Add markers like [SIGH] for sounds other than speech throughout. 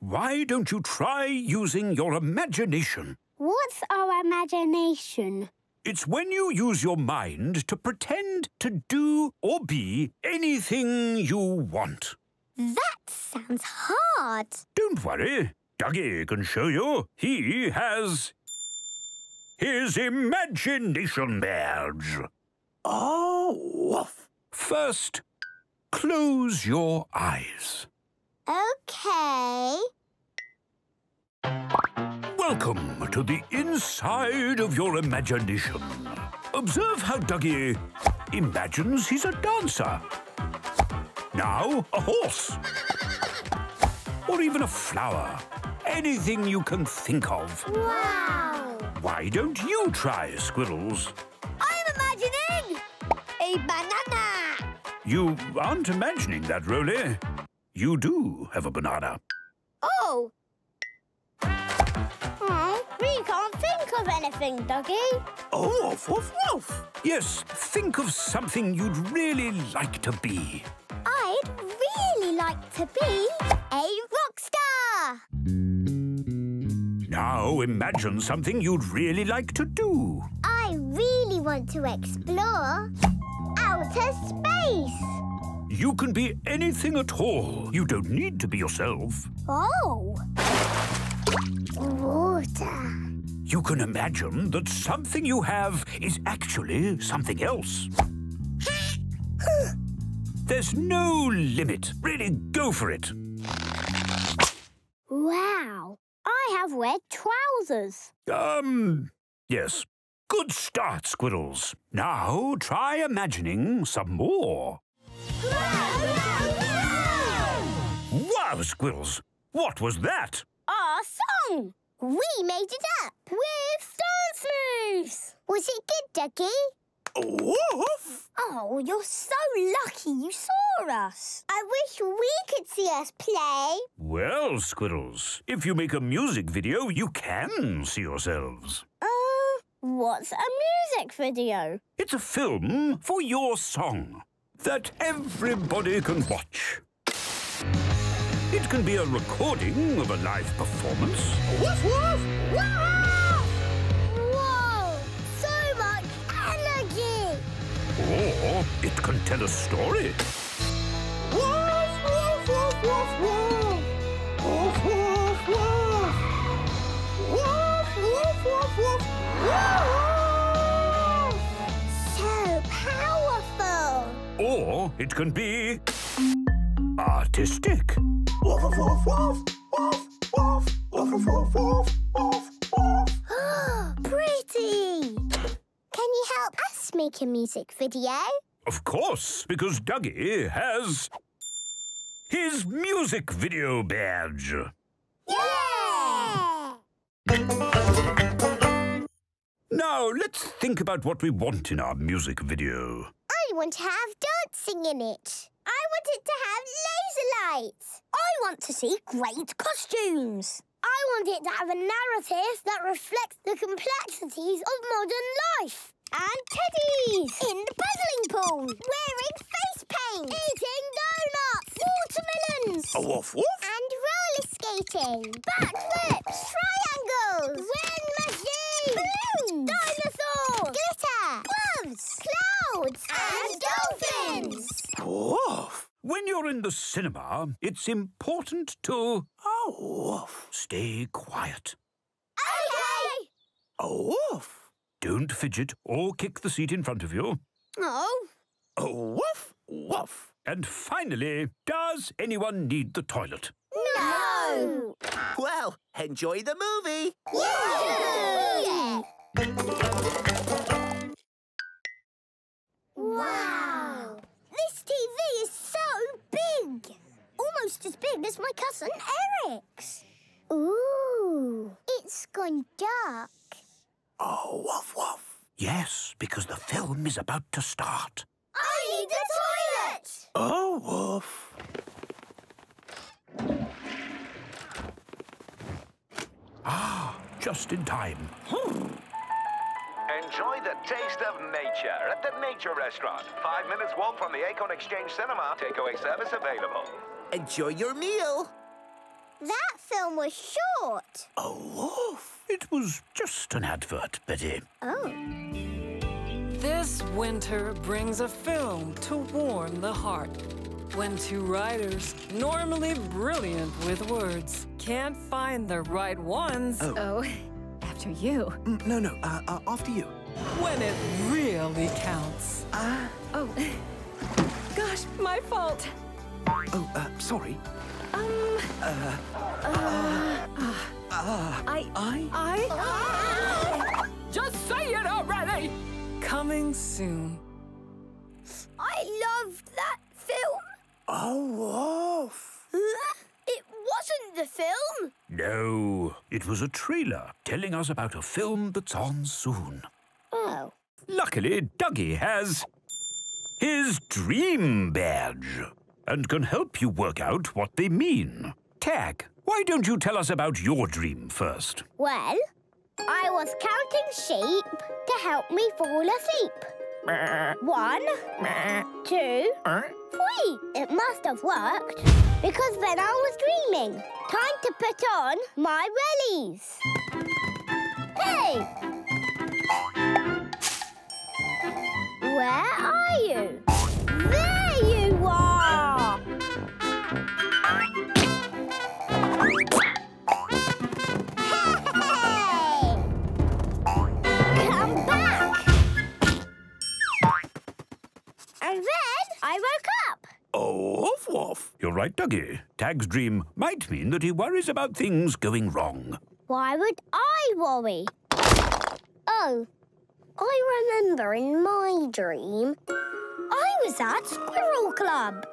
Why don't you try using your imagination? What's our imagination? It's when you use your mind to pretend to do or be anything you want. That sounds hard. Don't worry. Duggee can show you. He has his imagination badge. Oh, woof. First, close your eyes. Okay. Welcome to the inside of your imagination. Observe how Duggee imagines he's a dancer. Now, a horse. Or even a flower. Anything you can think of. Wow. Why don't you try, Squirrels? I'm imagining a banana. You aren't imagining that, Roly. You do have a banana. Oh. Oh, we can't think of anything, Duggee. Oh, woof, woof, woof. Yes, think of something you'd really like to be. I'd really like to be a rock star. Now imagine something you'd really like to do. I really want to explore outer space. You can be anything at all. You don't need to be yourself. Oh. Water. You can imagine that something you have is actually something else. [GASPS] There's no limit. Really go for it. Wow. I have red trousers. Um, yes. Good start, Squirrels. Now try imagining some more. Wow, Squirrels! What was that? Our song. We made it up with dance moves. Was it good, Duggee? Woof. Oh, you're so lucky you saw us. I wish we could see us play. Well, Squirrels, if you make a music video, you can see yourselves. Uh, what's a music video? It's a film for your song that everybody can watch. It can be a recording of a live performance. Woof, woof. Whoa! So much energy! Or it can tell a story. Woof, woof, woof, woof, woof. Woof, woof, woof. Woof, woof, woof, woof. Woof. It can be artistic. Woof, woof, woof, woof. Woof, woof. Woof, woof, woof, woof, woof. [GASPS] Pretty! Can you help us make a music video? Of course, because Duggee has his music video badge. Yeah! Now, let's think about what we want in our music video. I want to have dancing in it. I want it to have laser lights. I want to see great costumes. I want it to have a narrative that reflects the complexities of modern life. And teddies in the puzzling pool, wearing face paint, eating donuts, watermelons, A woof, woof. and roller skating, backflips, in the cinema, it's important to Oh, woof. stay quiet. Okay. A woof. Don't fidget or kick the seat in front of you. Oh, A woof, woof. And finally, does anyone need the toilet? no. Well, enjoy the movie. Yeah. Wow. This TV is so big. Almost as big as my cousin Eric's. Ooh, it's gone dark. Oh, woof, woof. Yes, because the film is about to start. I need the toilet. Oh, woof. Ah, just in time. Enjoy the taste of nature at the Nature Restaurant. Five minutes walk from the Acorn Exchange Cinema. Takeaway service available. Enjoy your meal. That film was short. A wolf? It was just an advert, Betty. Oh. This winter brings a film to warm the heart. When two writers, normally brilliant with words, can't find the right ones. Oh, oh. [LAUGHS] after you. Mm, no, no, uh, uh, after you. When it really counts. Oh, gosh, my fault. Oh, uh, sorry. Um, I, I... I, Just say it already! Coming soon. I loved that film. A wolf? [LAUGHS] It the film. No, it was a trailer telling us about a film that's on soon. Oh. Luckily, Duggee has his dream badge and can help you work out what they mean. Tag, why don't you tell us about your dream first? Well, I was counting sheep to help me fall asleep. One, two, three. It must have worked because then I was dreaming. Time to put on my wellies. Hey! Where are you? There you are! Hey! Come back! And then I woke up. A wolf wolf? You're right, Duggee. Tag's dream might mean that he worries about things going wrong. Why would I worry? Oh, I remember in my dream, I was at Squirrel Club.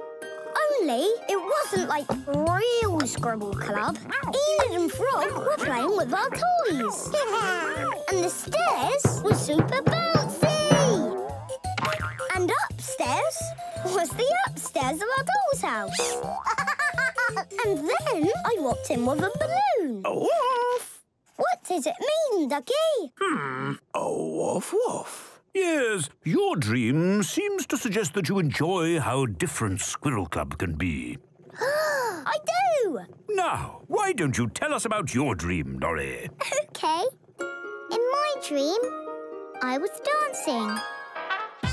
Only it wasn't like real Squirrel Club. Enid and Frog were playing with our toys. [LAUGHS] and the stairs were super bouncy. And upstairs was the upstairs of our doll's house. [LAUGHS] and then I walked in with a balloon. A wolf? What does it mean, Duggee? Hmm. A wolf wolf? Yes, your dream seems to suggest that you enjoy how different Squirrel Club can be. [GASPS] I do. Now, why don't you tell us about your dream, Norrie? Okay. In my dream, I was dancing.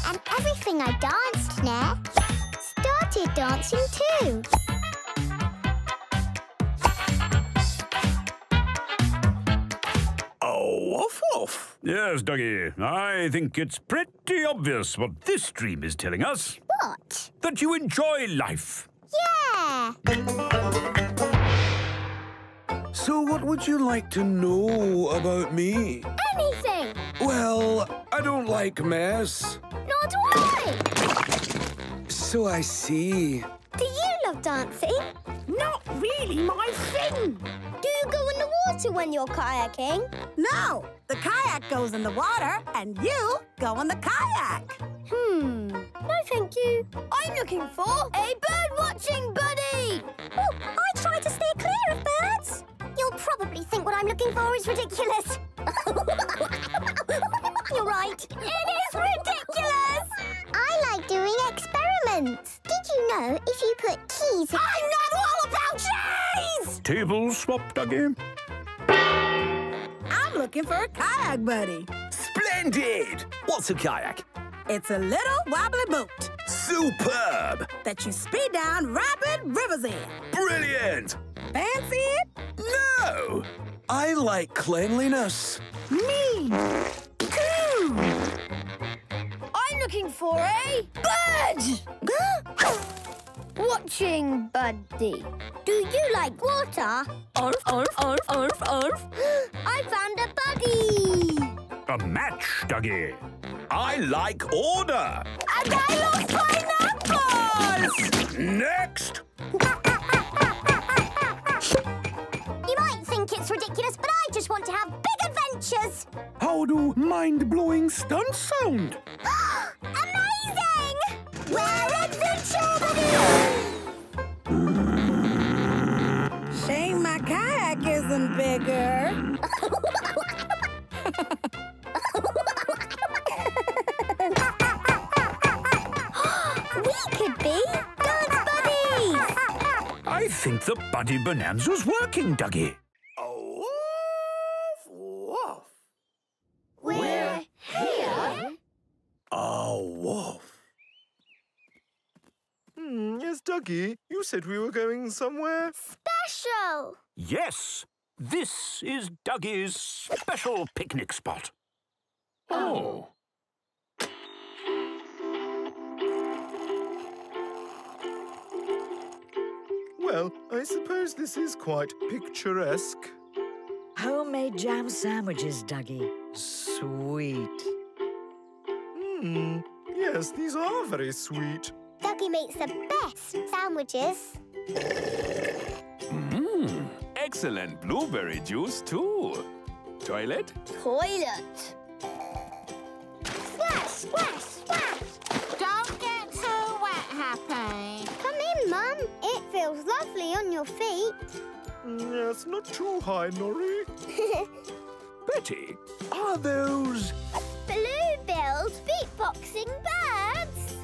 And everything I danced near started dancing too. Oh, A wolf wolf? Yes, Duggee, I think it's pretty obvious what this dream is telling us. What? That you enjoy life. Yeah. So what would you like to know about me? Anything. Well, I don't like mess. Nor do I. So I see. Do you love dancing? Not really my thing. Do you go in the water when you're kayaking? No, the kayak goes in the water and you go in the kayak. Hmm. No, thank you. I'm looking for a bird watching buddy. Oh, I try to stay clear of birds. You'll probably think what I'm looking for is ridiculous. [LAUGHS] You're right. It is experiments. Did you know if you put keys... I'm not all about cheese! Table swap, Duggee? I'm looking for a kayak buddy. Splendid! What's a kayak? It's a little wobbly boat Superb! that you speed down rapid rivers in. Brilliant! Fancy it? No! I like cleanliness. Me. Too. I'm looking for eh? a bird! Watching buddy. Do you like water? arf, arf, arf, arf, arf. [GASPS] I found a buddy! A match, Duggee. I like order. And I love pineapples! Next! [LAUGHS] You might think it's ridiculous, but I just want to have big adventures! How do mind-blowing stunts sound? [GASPS] Amazing! We're adventure buddies! Shame my kayak isn't bigger. [LAUGHS] We could be dance buddies! I think the Buddy Bonanza's working, Duggee. Oh, woof, woof. We're here. Oh, woof. Hmm, yes, Duggee, you said we were going somewhere. Special. Yes, this is Duggee's special picnic spot. Oh. Well, I suppose this is quite picturesque. Homemade jam sandwiches, Duggee. Sweet. Hmm, yes, these are very sweet. Duggee makes the best sandwiches. Mmm, excellent blueberry juice too. Toilet? Toilet. Splash, splash, splash. Don't get too wet, Happy. Come in, Mum. It feels lovely on your feet. Yes, not too high, Norrie. [LAUGHS] Betty, are those... Blue-billed beatboxing birds.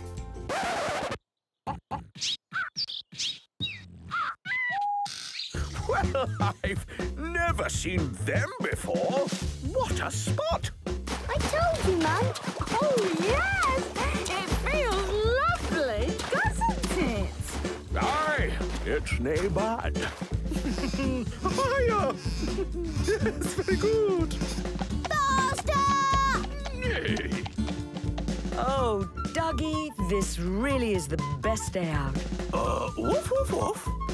Well, I've never seen them before. What a spot! I told you, Mum. Oh, yes! It feels lovely, doesn't it? Aye, it's nae bad. [LAUGHS] Hiya! yes, very good. Faster! Nay. Oh, Duggee, this really is the best day out. Uh, woof, woof, woof.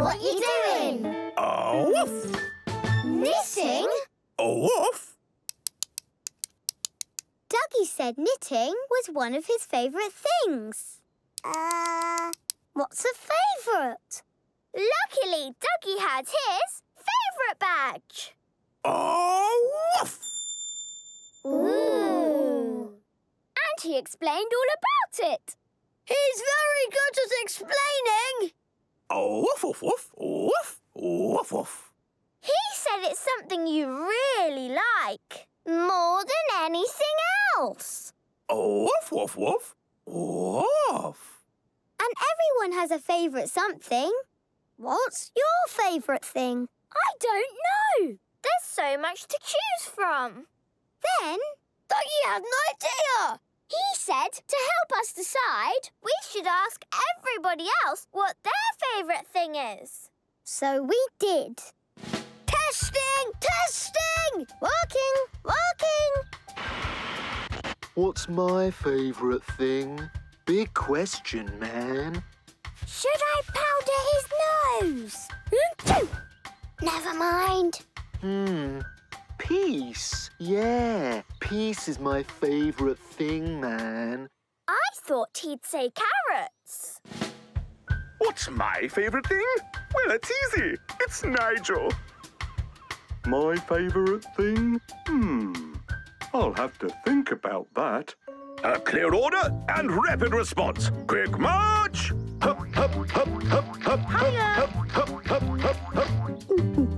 What are you doing? Uh, woof. Knitting? A woof? Duggee said knitting was one of his favourite things. Uh, what's a favourite? Luckily, Duggee had his favourite badge. A woof. Ooh. And he explained all about it. He's very good at explaining. Woof, woof, woof, woof, woof, woof. He said it's something you really like. More than anything else. Woof, woof, woof, woof. And everyone has a favourite something. What's your favourite thing? I don't know. There's so much to choose from. Then, Duggee had an idea. He said to help us decide, we should ask everybody else what their favourite thing is. So we did. Testing! Testing! Working! Working! What's my favourite thing? Big question, man. Should I powder his nose? Never mind. Hmm. Peace. Yeah, peace is my favourite thing, man. I thought he'd say carrots. What's my favourite thing? Well, it's easy. It's Nigel. My favourite thing? Hmm. I'll have to think about that. A clear order and rapid response. Quick march! Hup, hup, hup, hup, hup, hup, hup, hup, hup, hup, hup.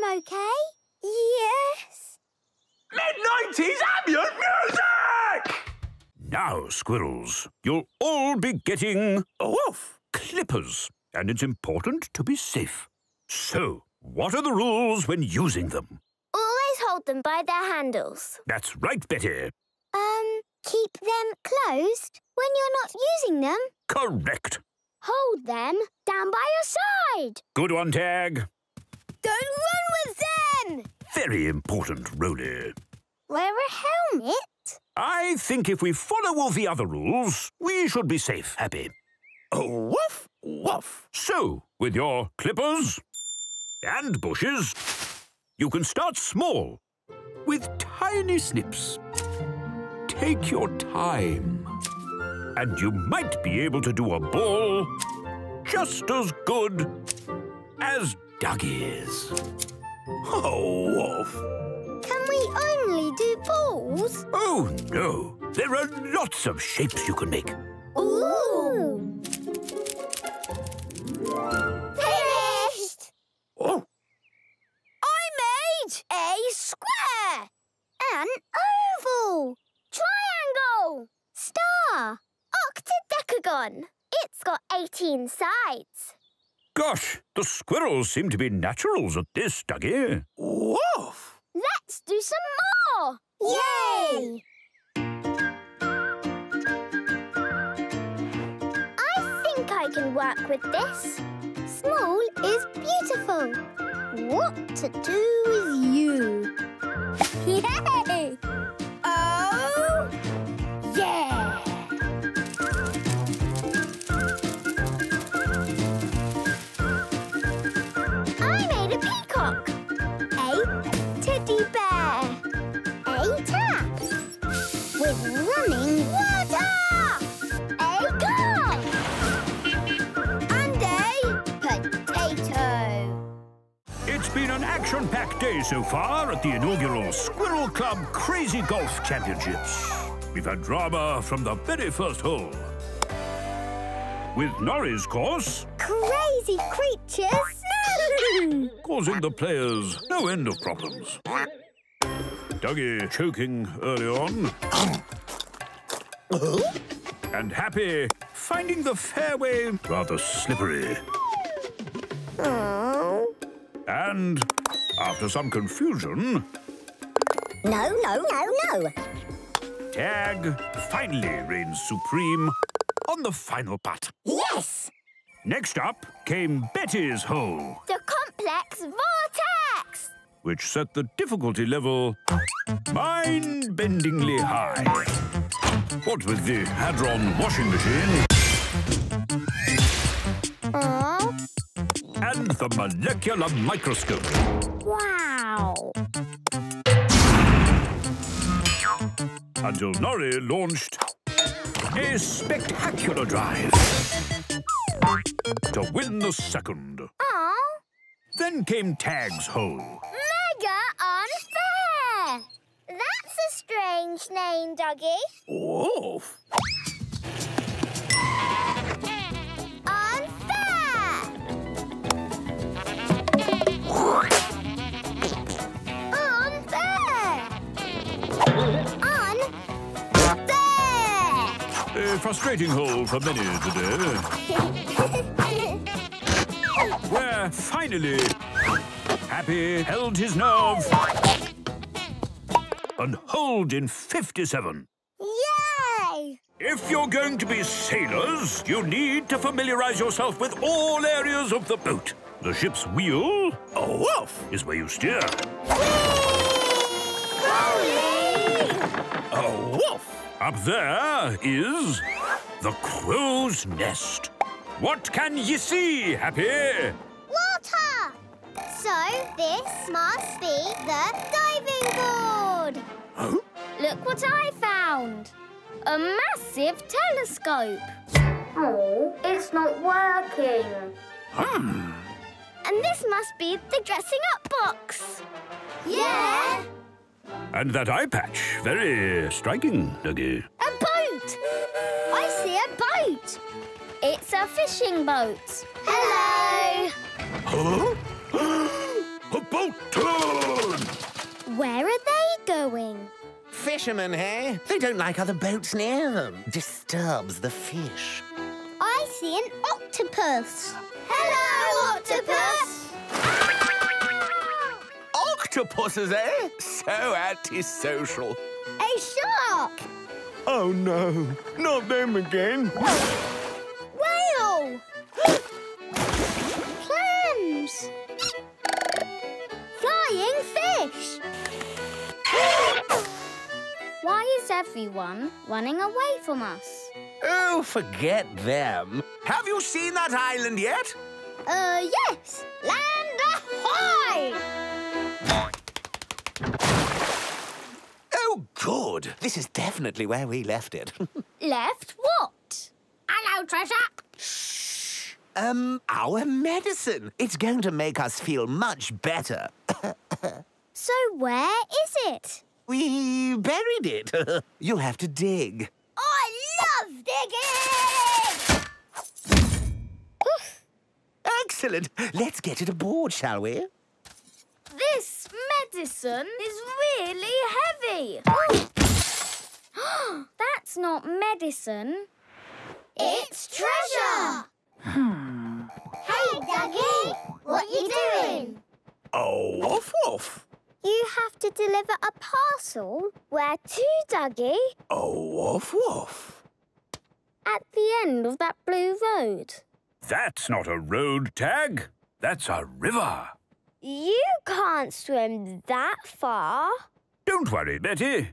The okay? Yes. Mid-90s ambient music! Now, squirrels, you'll all be getting a woof clippers, and it's important to be safe. So, what are the rules when using them? Always hold them by their handles. That's right, Betty. Um, keep them closed when you're not using them. Correct. Hold them down by your side. Good one, Tag. Don't run with them. Very important, Roly. Wear a helmet. I think if we follow all the other rules, we should be safe, Happy. Oh, woof, woof. So, with your clippers and bushes, you can start small with tiny snips. take your time. And you might be able to do a ball just as good as Duggee's. Oh, Wolf. Can we only do balls? Oh, no. There are lots of shapes you can make. Ooh! Finished! Oh, I made a square, an oval, triangle, star, octadecagon. It's got 18 sides. Gosh, the squirrels seem to be naturals at this, Duggee. Woof! Let's do some more! Yay! I think I can work with this. Small is beautiful. What to do with you? [LAUGHS] Yay! An action-packed day so far at the inaugural Squirrel Club Crazy Golf Championships. We've had drama from the very first hole. With Norrie's course Crazy creatures. [LAUGHS] causing the players no end of problems. Duggee choking early on. and Happy finding the fairway rather slippery. oh. And after some confusion, No, no, no, no. Tag finally reigns supreme on the final putt. Yes! Next up came Betty's hole, The complex vortex. which set the difficulty level mind-bendingly high. What with the Hadron washing machine and the molecular microscope. wow. Until Norrie launched a spectacular drive to win the second. Oh, Then came Tag's hole. mega unfair. That's a strange name, Duggee. Wolf. A frustrating hole for many today, [LAUGHS] where finally Happy held his nerve and holed in 57. Yay! If you're going to be sailors, you need to familiarize yourself with all areas of the boat. The ship's wheel, a wolf, is where you steer. A wolf. Up there is the crow's nest. What can ye see, Happy? Water! So this must be the diving board. Look what I found. A massive telescope. Oh, it's not working. Hmm. And this must be the dressing up box. Yeah. And that eye patch, very striking, Duggee. A boat. I see a boat. It's a fishing boat. Hello. A boat turn! Where are they going? Fishermen, hey? They don't like other boats near them. Disturbs the fish. I see an octopus. Hello, octopus. Octopuses, eh? So antisocial. A shark. Oh no, not them again. Whale. Clams. Flying fish. Why is everyone running away from us? Oh, forget them. Have you seen that island yet? Uh, yes. Land ahoy! Oh, Oh, good. This is definitely where we left it. [LAUGHS] Left what? Hello, Treasure. Shh. Um, our medicine. It's going to make us feel much better. So where is it? we buried it. [LAUGHS] You'll have to dig. I love digging! Excellent. Let's get it aboard, shall we? This medicine is really heavy. [GASPS] That's not medicine. It's treasure! Hmm. Hey, Duggee! What you doing? Oh, woof woof. You have to deliver a parcel? Where to, Duggee? Oh, woof woof. At the end of that blue road. That's not a road tag. That's a river. You can't swim that far. Don't worry, Betty.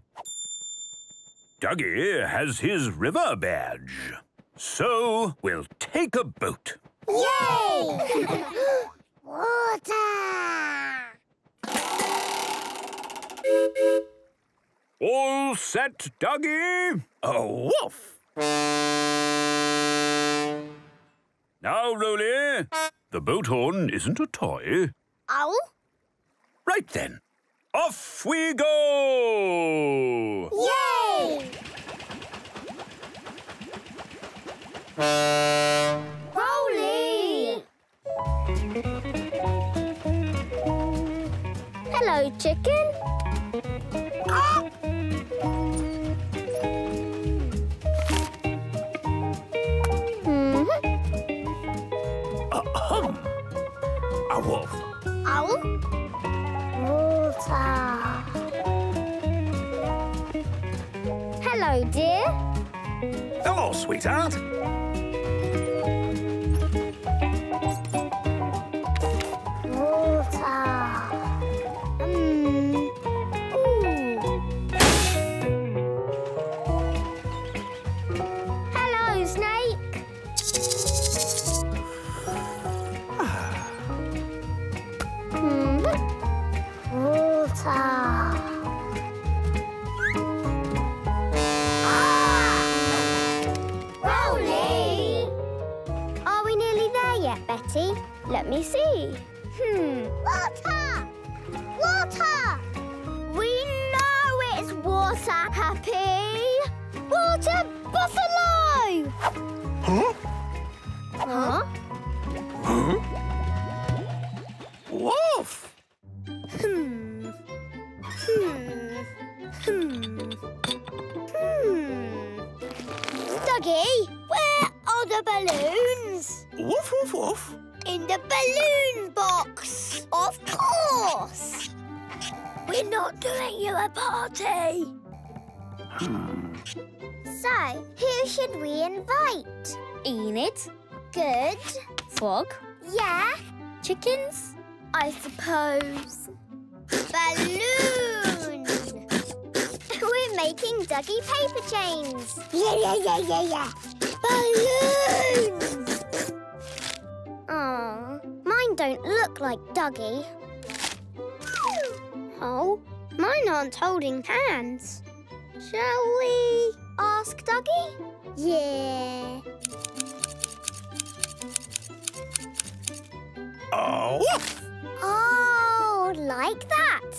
Duggee has his river badge. So we'll take a boat. Yay! [LAUGHS] Water! All set, Duggee? A woof. Now, Roly, the boat horn isn't a toy. Owl? Right then, off we go! Yay! Roly! Hello, chicken. Ahem. A wolf. Owl? Water. Hello, dear. Hello, sweetheart. We're not doing you a party. So, who should we invite? Enid, Good. frog, Yeah, chickens. I suppose. Balloon! We're making Duggee paper chains. Yeah, yeah, yeah, yeah, yeah. Balloons! Oh, mine don't look like Duggee. Oh, mine aren't holding hands. Shall we ask Duggee? Yeah. Oh. Oh, like that.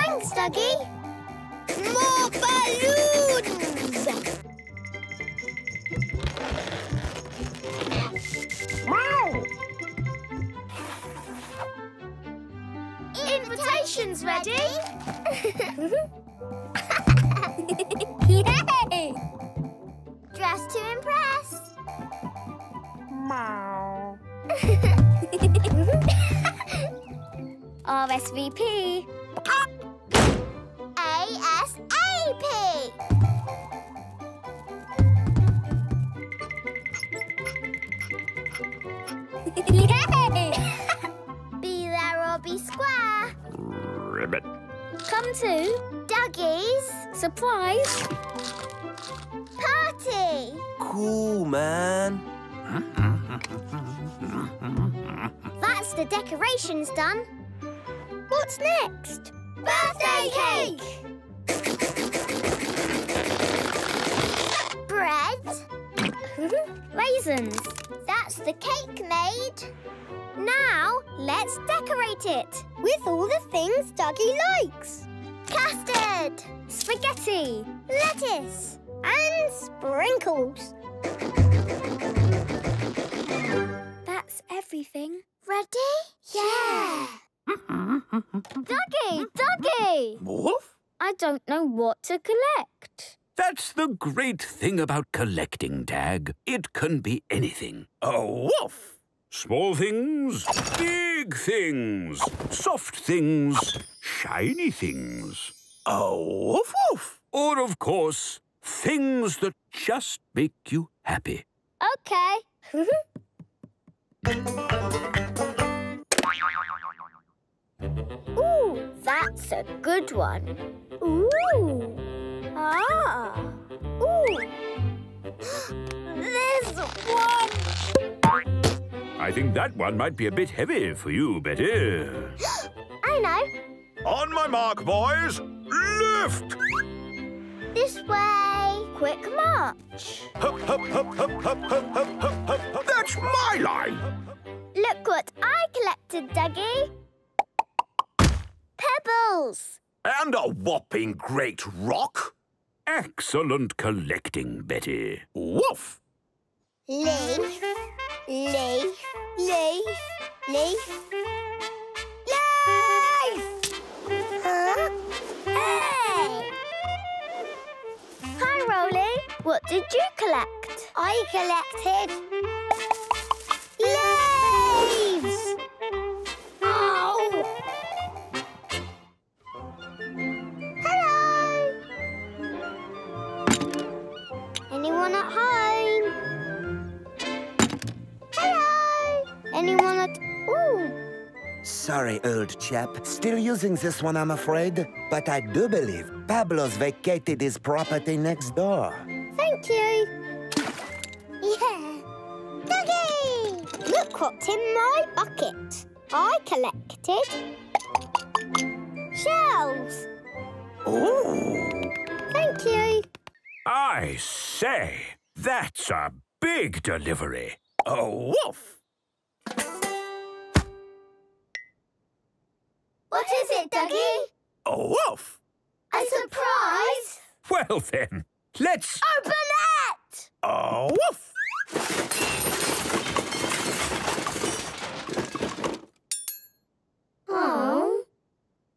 Thanks, Duggee. More balloons! Invitations ready? [LAUGHS] Yay! Dressed to impress. [LAUGHS] RSVP. ASAP. Yay! Come to Duggee's surprise party. Cool, man. That's the decorations done. What's next? Birthday cake! Bread Mm-hmm. Raisins. That's the cake made. Now, let's decorate it with all the things Duggee likes. Custard, spaghetti, lettuce, and sprinkles. That's everything. Ready? Yeah. Mm-hmm. [LAUGHS] Duggee! Duggee! Woof? I don't know what to collect. That's the great thing about collecting, Dag. It can be anything. A wolf! Small things, big things, soft things, shiny things. A woof woof! Or, of course, things that just make you happy. Okay. [LAUGHS] Ooh, that's a good one. Ooh. Ah. Ooh. [GASPS] This one. I think that one might be a bit heavy for you, Betty. [GASPS] I know. On my mark, boys. Lift! This way. Quick march. Hup, hup, hup, hup, hup, hup, hup, hup, hup, hup. That's my line! Look what I collected, Duggee. Pebbles. And a whopping great rock. Excellent collecting, Betty. Woof! Leaf, leaf, leaf, leaf, leaf! Huh? Hey! Hi, Roly. What did you collect? I collected leaves! Sorry, old chap. Still using this one, I'm afraid. But I do believe Pablo's vacated his property next door. Thank you. Yeah. Duggee! Look what's in my bucket. I collected shells. Ooh! Thank you. I say, that's a big delivery. A woof! What is it, Duggee? A wolf! A surprise? Well then, let's... Open it! A woof! Oh.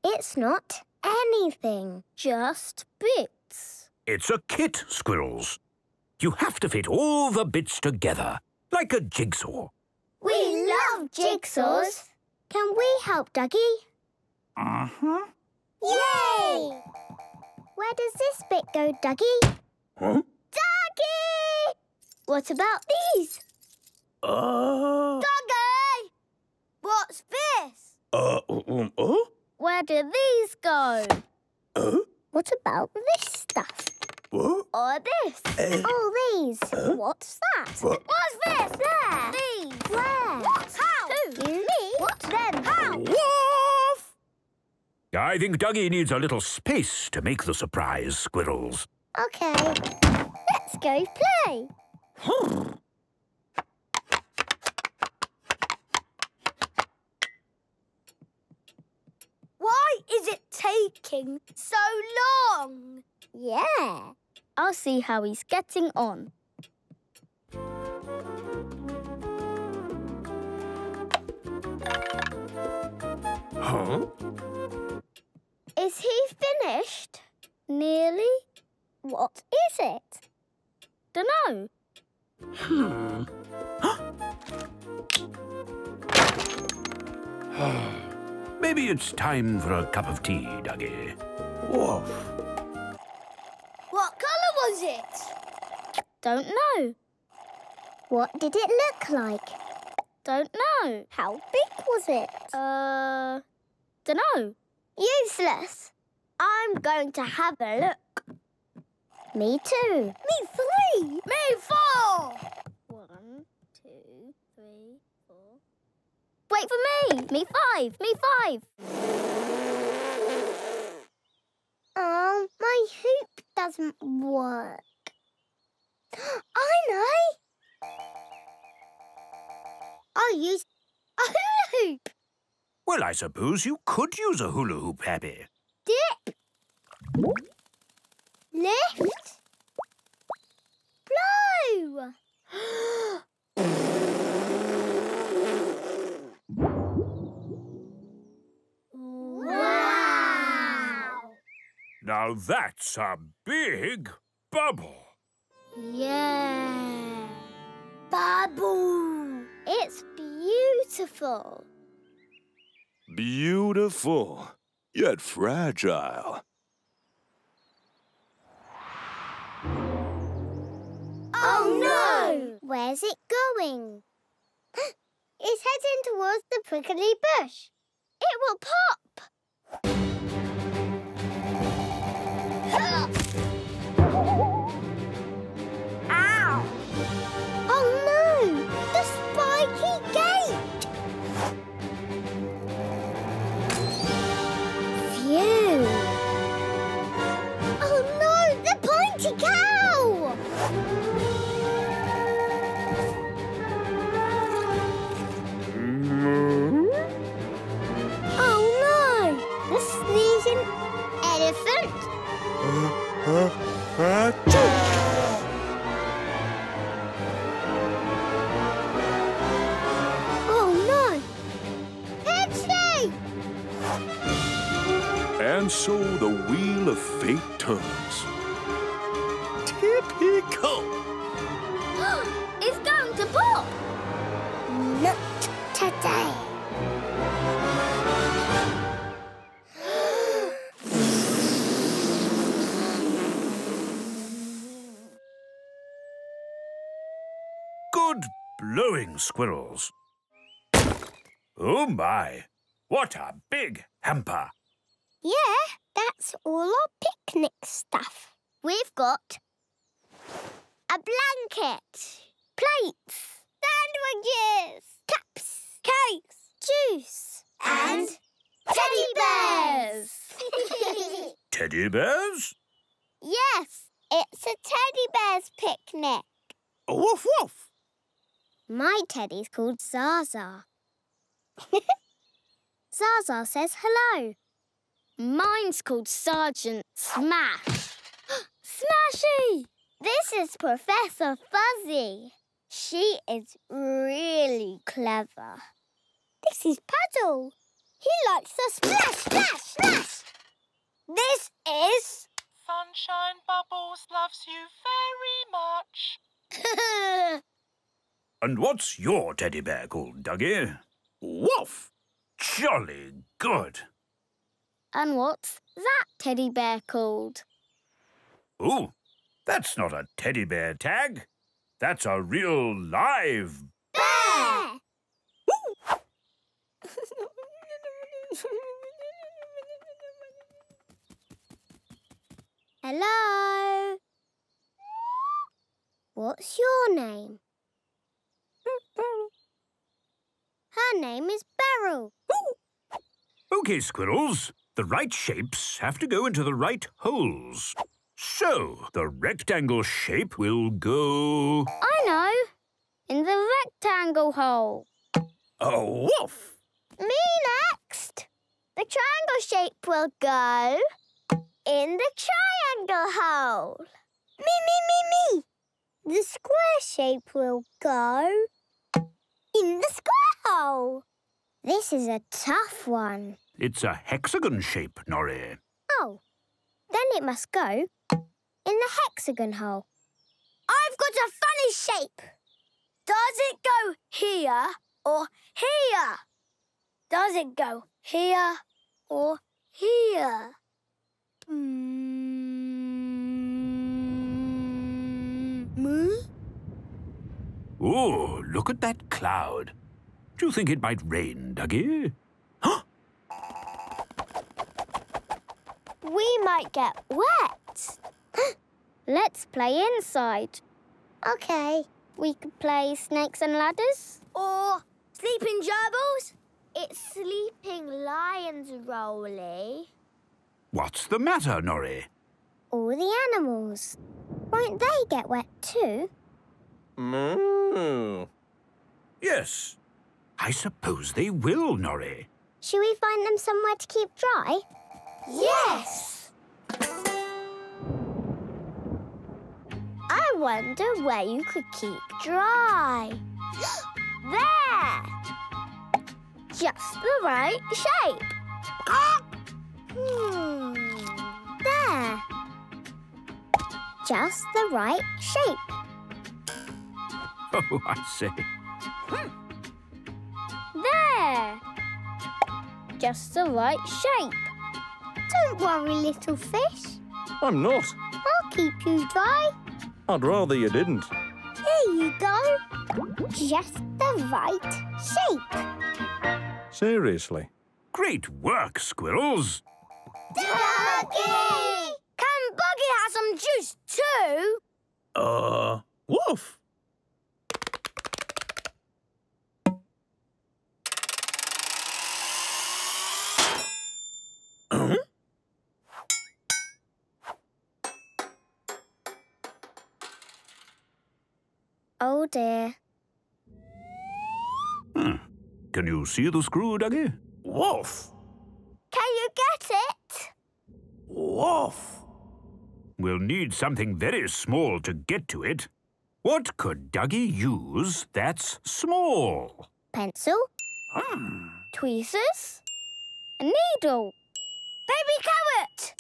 It's not anything, just bits. It's a kit, Squirrels. You have to fit all the bits together, like a jigsaw. We love jigsaws. Can we help, Duggee? Uh-huh. Yay! Where does this bit go, Duggee? Huh? Duggee! What about these? Uh... Duggee! What's this? Uh, um, uh? Where do these go? Uh? What about this stuff? What? Or this? Uh, All these. uh? What's that? What? What's this? There. These. Where? I think Duggee needs a little space to make the surprise, Squirrels. Okay. Let's go play. Hmm. Why is it taking so long? Yeah. I'll see how he's getting on. Huh? Is he finished? Nearly? What is it? Dunno. Hmm. [GASPS] Maybe it's time for a cup of tea, Duggee. Woof. What colour was it? Don't know. What did it look like? Don't know. How big was it? Uh, dunno. Useless. I'm going to have a look. Me too. Me three. Me four. One, two, three, four. Wait for me. Me five. Me five. Oh, my hoop doesn't work. [GASPS] I know. I'll use a hula hoop. Well, I suppose you could use a hula hoop, Happy. Dip. Lift. Blow. wow! Now that's a big bubble. Yeah. Bubble. It's beautiful. Beautiful, yet fragile. Oh no! Where's it going? [GASPS] it's heading towards the prickly bush. It will pop. And so the wheel of fate turns. Typical. [GASPS] it's going to pop! Not today. [GASPS] Good blowing, squirrels. Oh my, what a big hamper. Yeah, that's all our picnic stuff. We've got a blanket, plates, sandwiches, cups, cakes, juice, and teddy bears. [LAUGHS] Teddy bears? yes, it's a teddy bears picnic. Woof woof. My teddy's called Zaza. [LAUGHS] Zaza says hello. Mine's called Sergeant Smash. [GASPS] Smashy! This is Professor Fuzzy. She is really clever. This is Puddle. He likes to splash, splash, splash. This is... Sunshine Bubbles loves you very much. [LAUGHS] And what's your teddy bear called, Duggee? Woof! Jolly good. and what's that teddy bear called? Ooh, that's not a teddy bear tag. That's a real live. Bear! [LAUGHS] Hello? What's your name? Her name is Beryl. Okay, squirrels. The right shapes have to go into the right holes. So, the rectangle shape will go. I know. In the rectangle hole. A wolf! Me next. The triangle shape will go in the triangle hole. Me, me, me, me. The square shape will go This is a tough one. It's a hexagon shape, Norrie. Oh, then it must go in the hexagon hole. I've got a funny shape. Does it go here or here? Does it go here or here? Mm. Oh, look at that cloud. Do you think it might rain, Duggee? Huh? [GASPS] we might get wet. [GASPS] Let's play inside. Okay. We could play snakes and ladders. Or sleeping gerbils. It's sleeping lions, Roly. What's the matter, Norrie? All the animals. Won't they get wet too? Moo. Yes. I suppose they will, Norrie. Should we find them somewhere to keep dry? Yes! I wonder where you could keep dry. [GASPS] there! Just the right shape. hmm. There. Just the right shape. [LAUGHS] Oh, I see. There. Just the right shape. Don't worry, little fish. I'm not. I'll keep you dry. I'd rather you didn't. Here you go. Just the right shape. Seriously. Great work, Squirrels. Ducky! Can Buggy have some juice too? Uh, woof. Oh dear. Hmm. Can you see the screw, Duggee? Woof. Can you get it? Woof. We'll need something very small to get to it. What could Duggee use that's small? Pencil? Hmm. Tweezers? A needle? Baby carrot!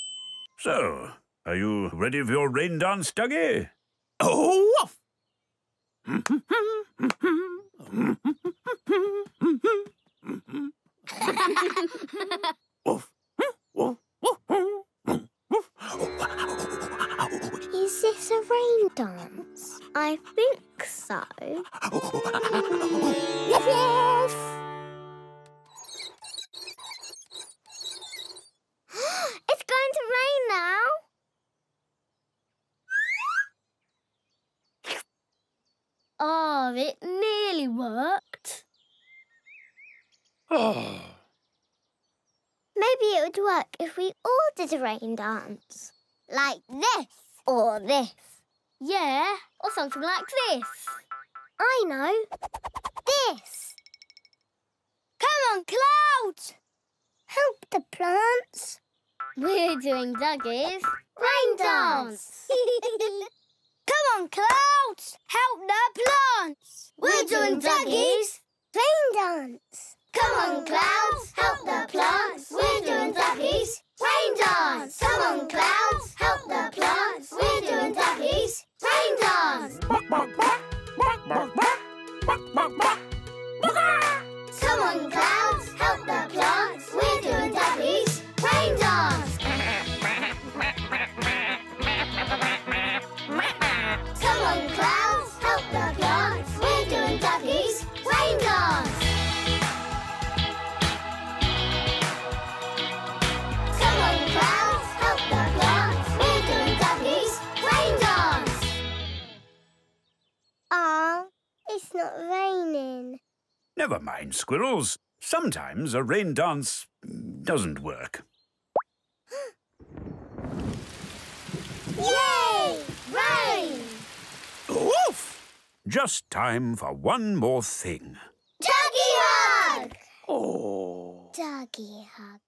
So, are you ready for your rain dance, Duggee? Oh, woof. Is this a rain dance? I think so. Woof! [GASPS] it's going to rain now. Oh, it nearly worked. Oh. [SIGHS] Maybe it would work if we all did a rain dance. Like this. Or this. Yeah, or something like this. I know. This. Come on, clouds! Help the plants. We're doing Duggee's rain dance. [LAUGHS] Come on, clouds! Help the plants! We're doing Duggee's rain dance. Come on, clouds! Help the plants! We're doing Duggee's rain dance. Come on, clouds! Help the plants! We're doing Duggee's rain dance. Come on, clouds! Raining. Never mind, Squirrels. Sometimes a rain dance doesn't work. Yay! Rain! Woof! Just time for one more thing. Duggee hug! Oh. Duggee hug.